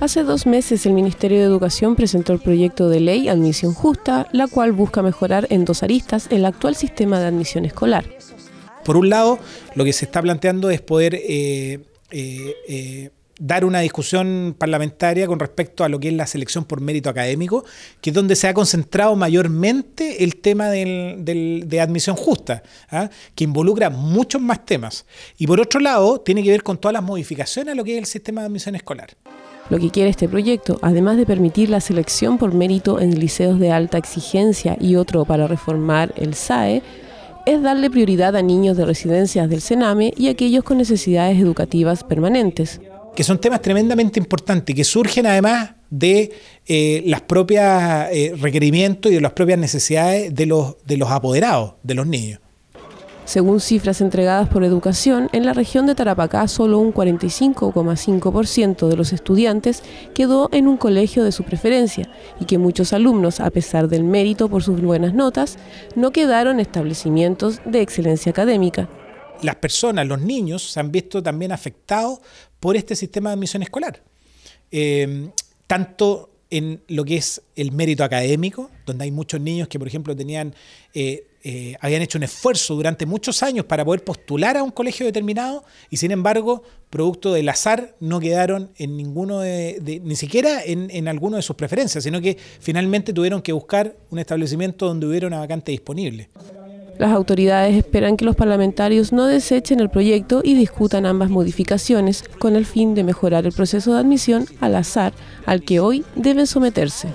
Hace dos meses el Ministerio de Educación presentó el proyecto de ley Admisión Justa, la cual busca mejorar en dos aristas el actual sistema de admisión escolar. Por un lado, lo que se está planteando es poder eh, eh, eh, dar una discusión parlamentaria con respecto a lo que es la selección por mérito académico, que es donde se ha concentrado mayormente el tema de admisión justa, ¿ah? que involucra muchos más temas. Y por otro lado, tiene que ver con todas las modificaciones a lo que es el sistema de admisión escolar. Lo que quiere este proyecto, además de permitir la selección por mérito en liceos de alta exigencia y otro para reformar el SAE, es darle prioridad a niños de residencias del Sename y aquellos con necesidades educativas permanentes. Que son temas tremendamente importantes, que surgen además de eh, las propias eh, requerimientos y de las propias necesidades de los, de los apoderados, de los niños. Según cifras entregadas por Educación, en la región de Tarapacá solo un 45,5% de los estudiantes quedó en un colegio de su preferencia y que muchos alumnos, a pesar del mérito por sus buenas notas, no quedaron en establecimientos de excelencia académica. Las personas, los niños, se han visto también afectados por este sistema de admisión escolar. Eh, tanto en lo que es el mérito académico, donde hay muchos niños que, por ejemplo, tenían eh, eh, habían hecho un esfuerzo durante muchos años para poder postular a un colegio determinado y sin embargo, producto del azar, no quedaron en ninguno de, ni siquiera en, en, alguno de sus preferencias, sino que finalmente tuvieron que buscar un establecimiento donde hubiera una vacante disponible. Las autoridades esperan que los parlamentarios no desechen el proyecto y discutan ambas modificaciones con el fin de mejorar el proceso de admisión al azar al que hoy deben someterse.